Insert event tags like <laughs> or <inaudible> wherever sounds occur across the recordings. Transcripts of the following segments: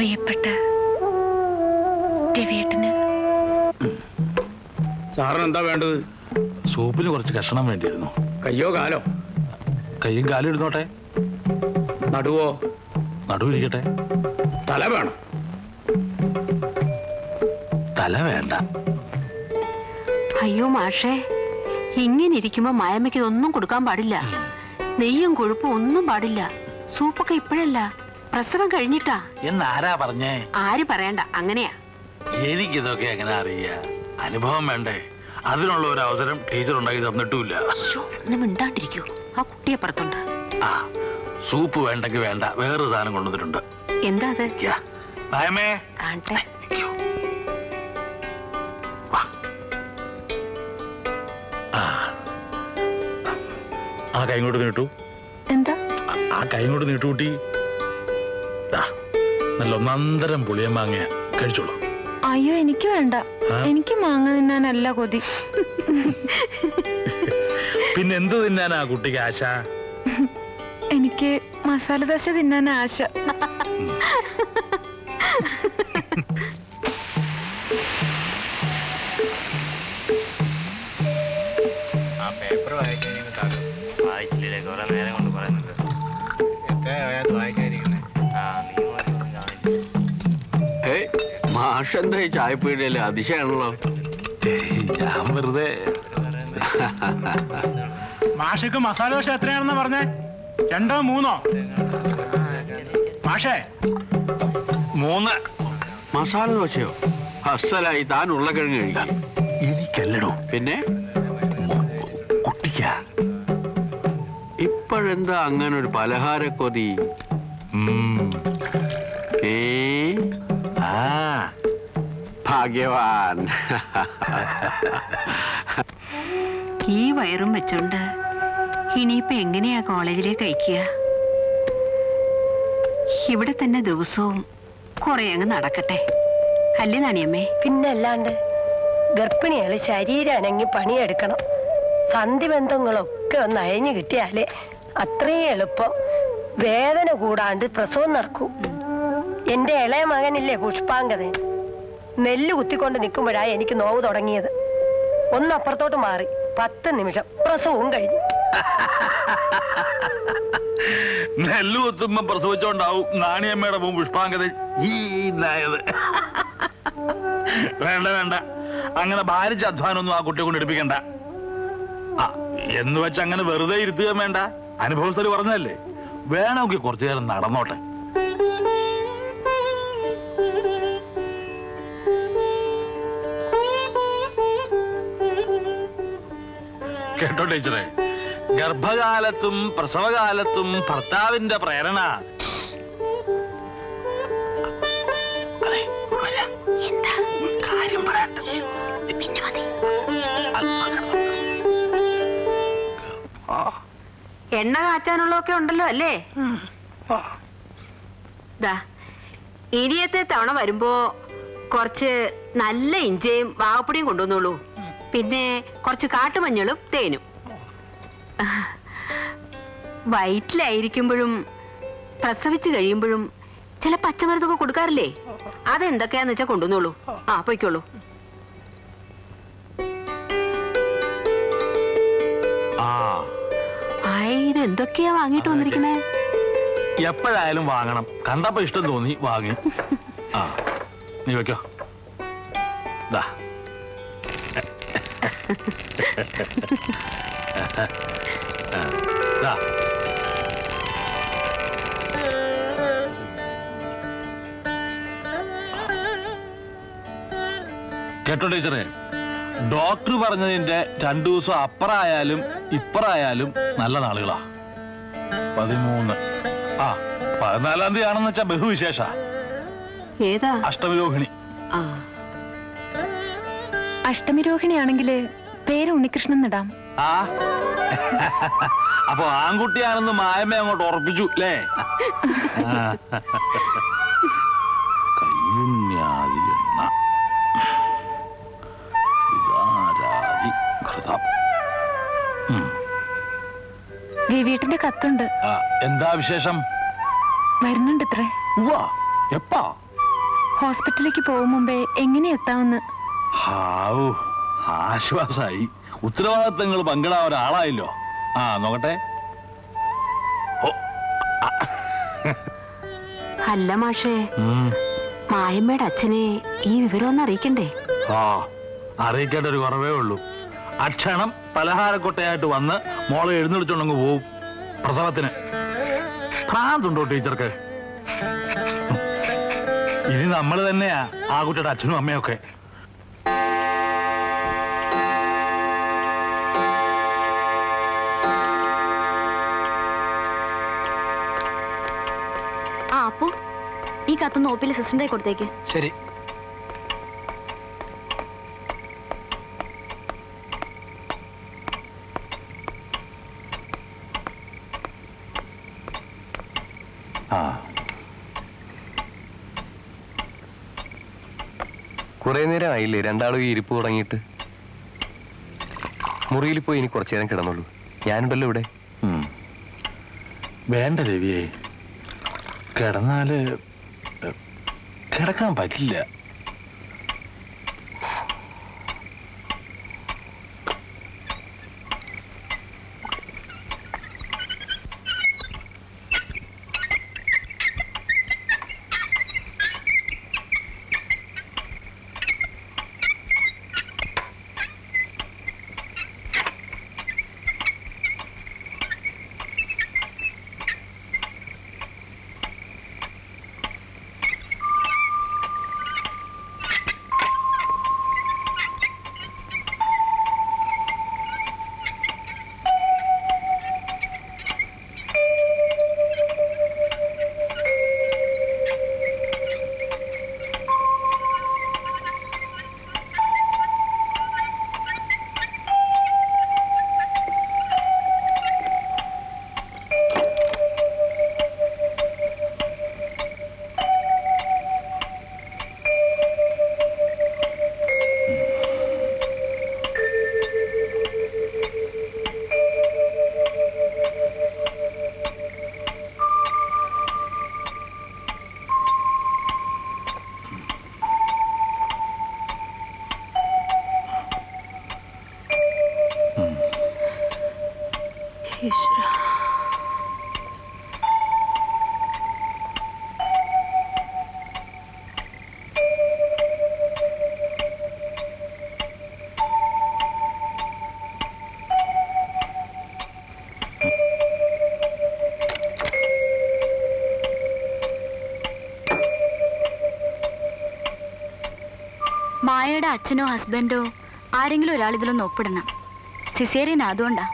പ്രിയപ്പെട്ട രവിയേട്ടന്. സാറിന് എന്താ വേണ്ടത്? സൂപ്പിന് കുറച്ച് കഷണം വേണ്ടിയിരുന്നു. കയ്യോ കാലോ? കയ്യും കാലും ഇരുന്നോട്ടെ നടുവോ? നടുവിരിക്കട്ടെ. തല വേണം. തല വേണ്ട. അയ്യോ മാഷേ ഇങ്ങനെ ഇരിക്കുമ്പോ മായമ്മയ്ക്ക് ഇതൊന്നും കൊടുക്കാൻ പാടില്ല. നെയ്യും കൊഴുപ്പും ഒന്നും പാടില്ല. സൂപ്പൊക്കെ ഇപ്പോഴല്ല. പ്രസവം കഴിഞ്ഞിട്ടാ? എന്നാരാ പറഞ്ഞേ? ആര് പറയണ്ട അങ്ങനെയാ. എനിക്കിതൊക്കെ എങ്ങനെ അറിയാ? അനുഭവം വേണ്ടേ? അതിനുള്ള ഒരു അവസരം ടീച്ചർ ഉണ്ടാക്കി തന്നിട്ടില്ല മിണ്ടാണ്ടിരിക്കൂ. ആ കുട്ടിയെ പുറത്തുണ്ട് ആ സൂപ്പ് വേണ്ടെങ്കിൽ വേണ്ട. വേറൊരു സാധനം കൊണ്ടുവന്നിട്ടുണ്ട്. എന്താ അത്. നായമേ കാണട്ടെ. ആ. ആ കൈ ഇങ്ങോട്ട് നീട്ടു. എന്താ? ആ- കൈങ്ങോട്ട് കൈ ഇങ്ങോട്ട് നീട്ടു കൂട്ടി ദാ, നല്ല ഒന്നന്തരം പുളിയമാങ്ങ കഴിച്ചോളൂ. അയ്യോ എനിക്ക് വേണ്ട. എനിക്ക് മാങ്ങ തിന്നാനല്ല കൊതി. പിന്നെ എന്ത് തിന്നാനാ കുട്ടിക്ക് ആശ? എനിക്ക് മസാല ദോശ തിന്നാൻ ആശ. മാഷെന്താ ഈ ചായപ്പീടിയല്ലേ അതിശയാണല്ലോ. ഞാൻ വെറുതെ മാഷക്ക് മസാല ദോശ എത്രയാണെന്ന് പറഞ്ഞേ? രണ്ടോ മൂന്നോ? മാഷേ. മൂന്ന്. മസാല ദോശയോ? അസലായി താൻ ഉരുളക്കിഴങ്ങ് കഴിക്കാൻ എനിക്കല്ലടോ. പിന്നെ? കുട്ടിക്ക. ഇപ്പോഴെന്താ അങ്ങനെ ഒരു പലഹാരക്കൊതി? കൊതി ഏ? ആ. ഭാഗ്യവാൻ. ഈ വയറും വെച്ചോണ്ട് ഇനിയിപ്പൊ എങ്ങനെയാ കോളേജിലേക്ക് അയക്കുക? ഇവിടെ തന്നെ ദിവസവും കുറെ അങ്ങ് നടക്കട്ടെ. അല്ലേ നാണിയമ്മേ? പിന്നല്ലാണ്ട് ഗർഭിണികൾ ശരീരം അനങ്ങി പണിയെടുക്കണം. സന്ധിബന്ധങ്ങളൊക്കെ ഒന്ന് അയഞ്ഞു കിട്ടിയാലേ അത്രയും എളുപ്പം. വേദന കൂടാണ്ട് പ്രസവം നടക്കൂ. എന്റെ ഇളയ മകനില്ലേ പുഷ്പാങ്കതൻ നെല്ല് കുത്തിക്കൊണ്ട് നിൽക്കുമ്പോഴാ എനിക്ക് നോവ് തുടങ്ങിയത്. ഒന്നപ്പുറത്തോട്ട് മാറി പത്ത് നിമിഷം പ്രസവവും കഴിഞ്ഞു. <laughs> നെല്ല് കുത്തുമ്പോ പ്രസവിച്ചോണ്ടാവും നാണിയമ്മയുടെ പുഷ്പാങ്കത ഈ <laughs> വേണ്ട വേണ്ട. അങ്ങനെ ഭാരിച്ച അധ്വാനമൊന്നും ആ കുട്ടിയെ കൊണ്ട് എടുപ്പിക്കണ്ട. എന്ന് വെച്ച് അങ്ങനെ വെറുതെ ഇരുത്തുക വേണ്ട. അനുഭവസ്ഥര് പറഞ്ഞല്ലേ വേണമെങ്കിൽ കുറച്ചു നേരം നടന്നോട്ടെ. കേട്ടോ ടീച്ചറെ. ഗർഭകാലത്തും പ്രസവകാലത്തും ഭർത്താവിന്റെ പ്രേരണ. എണ്ണ കാച്ചാനുള്ളതൊക്കെ ഉണ്ടല്ലോ അല്ലേ? ദാ ഇനിയത്തെ തവണ വരുമ്പോ കുറച്ച് നല്ല ഇഞ്ചയും വാവപ്പൊടിയും കൊണ്ടുവന്നോളൂ. പിന്നെ കുറച്ച് കാട്ടുമഞ്ഞളും തേനും. വയറ്റിലായിരിക്കുമ്പോഴും പ്രസവിച്ചു കഴിയുമ്പോഴും ചില പച്ചമരുന്നൊക്കെ കൊടുക്കാറില്ലേ? അതെന്തൊക്കെയാന്ന് വെച്ചാ കൊണ്ടുവന്നോളൂ. ആ പൊയ്ക്കോളൂ. എന്തൊക്കെയാ വാങ്ങിട്ട് വന്നിരിക്കണേ എപ്പോഴായാലും വാങ്ങണം. കണ്ടപ്പോ ഇഷ്ടം തോന്നി വാങ്ങി. ആ. നീ വെക്കോ. ദാ. കേട്ടോ ടീച്ചറെ? ഡോക്ടർ പറഞ്ഞതിന്റെ രണ്ടു ദിവസം അപ്പറായാലും ഇപ്പറായാലും നല്ല നാളുകളാ. പതിമൂന്ന്. ആ പതിനാലാം തീയതി ആണെന്ന് വെച്ചാ ബഹുവിശേഷ. ഏതാ? അഷ്ടമിരോഹിണി. ആ. അഷ്ടമി രോഹിണിയാണെങ്കിൽ പേര് ഉണ്ണികൃഷ്ണൻ എന്നിടാം ആ. അപ്പൊ ആൺകുട്ടിയാണെന്ന് മായമ്മ അങ്ങോട്ട് ഉറപ്പിച്ചു അല്ലേ ഘൃതം. രവിയേട്ടന്റെ കത്തുണ്ട്. ആ, എന്താ വിശേഷം? വരുന്നുണ്ട് ഇത്രേ ഉവ്വ, എപ്പാ? ഹോസ്പിറ്റലിലേക്ക് പോകും മുമ്പേ എങ്ങനെ എത്താമെന്ന്. ഹാവു. ആശ്വാസായി. ഉത്തരവാദിത്തങ്ങൾ പങ്കിടാൻ ഒരാളായല്ലോ. ആ നോക്കട്ടെ. അല്ല മാഷേ. മായമ്മയുടെ അച്ഛനെ ഈ വിവരം ഒന്ന് അറിയിക്കണ്ടേ? ആ അറിയിക്കേണ്ട ഒരു കുറവേ ഉള്ളൂ. അക്ഷണം പലഹാരക്കൊട്ടയായിട്ട് വന്ന് മോളെ എഴുന്നള്ളിച്ചോണ്ടങ്ങ് പോവും. പ്രസവത്തിന്. ഭ്രാന്തുണ്ടോ ടീച്ചർക്ക്? ഇനി നമ്മൾ തന്നെയാ ആ കുട്ടിയുടെ അച്ഛനും അമ്മയൊക്കെ. ഈ കത്തൊന്ന് ഓപ്പിലെ സിസ്റ്ററിന്റെ കൊടുത്തേക്ക്. ശരി. ആ. കുറെ നേരം ആയില്ലേ രണ്ടാളും ഈ ഇരിപ്പ് തുടങ്ങിയിട്ട്? മുറിയിൽ പോയി ഇനി കുറച്ചു നേരം കിടന്നുള്ളൂ ഞാനുണ്ടല്ലോ ഇവിടെ. വേണ്ട രവിയെ കിടന്നാൽ കിടക്കാൻ പറ്റില്ല. അച്ഛനോ ഹസ്ബൻഡോ ആരെങ്കിലും ഒരാൾ ഇതിലൊന്ന് ഒപ്പിടണം. സിസേറിയൻ അതുകൊണ്ടാ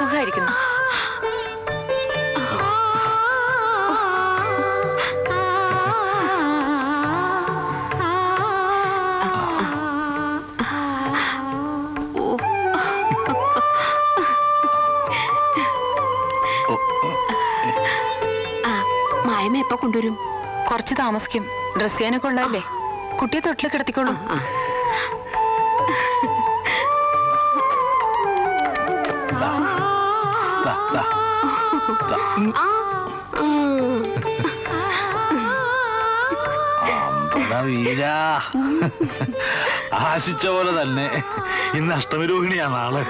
സുഖമായിരിക്കുന്നു. ആ മായമ്മ എപ്പോ കൊണ്ടുവരും? കുറച്ച് താമസിക്കും. ഡ്രസ് ചെയ്യാനൊക്കെ ഉള്ളതല്ലേ? കുട്ടിയെ തൊട്ടിൽ കിടത്തിക്കോളൂ. ആ. വീരാ. ആശിച്ച പോലെ തന്നെ. ഇന്ന് അഷ്ടമിരോഹിണിയാ നാളെ.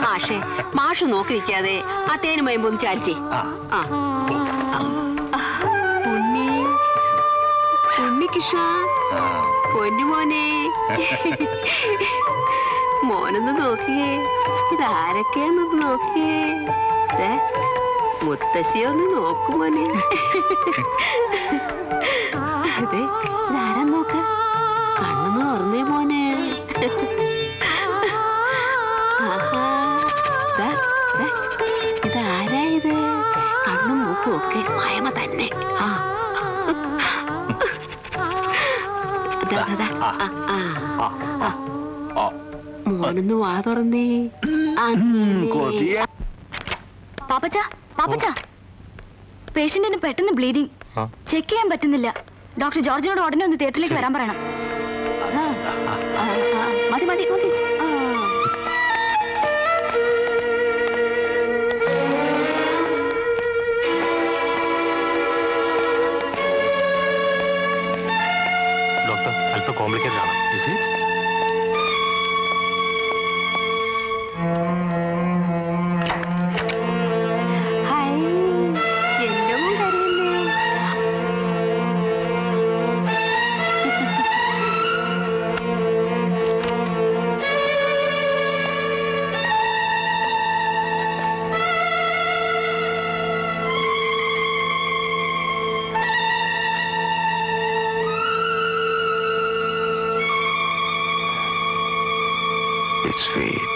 മാഷേ മാഷ് നോക്കി നിൽക്കാതെ ആ തേനും മയമ്പൊന്ന് ചാരിച്ചേ. പൊന്നുമോനെ. പൊന്നു മോനൊന്ന് നോക്കിയേ. ഇതാരൊക്കെയാന്നൊന്ന് നോക്കിയേ? മുത്തശ്ശി ഒന്ന് നോക്കുമോനെ അതെ ആരാ നോക്ക്? കണ്ണൊന്ന് തുറന്നേ മോനെ. ഇതാരായത് കണ്ണും മൂക്കും ഒക്കെ മായമ തന്നെ. ആ. മോനൊന്ന് വാ തുറന്നേ. പാപ്പച്ച പാപ്പച്ച പേഷ്യന്റിന് പെട്ടെന്ന് ബ്ലീഡിംഗ് ചെക്ക് ചെയ്യാൻ പറ്റുന്നില്ല. ഡോക്ടർ ജോർജിനോട് ഉടനെ ഒന്ന് തിയേറ്ററിലേക്ക് വരാൻ പറയണം. ആ, ആ, ആ, മതി മതി മതി. ഡോക്ടർ അല്പം കോംപ്ലിക്കേറ്റഡ് ആണ്. Is its feet.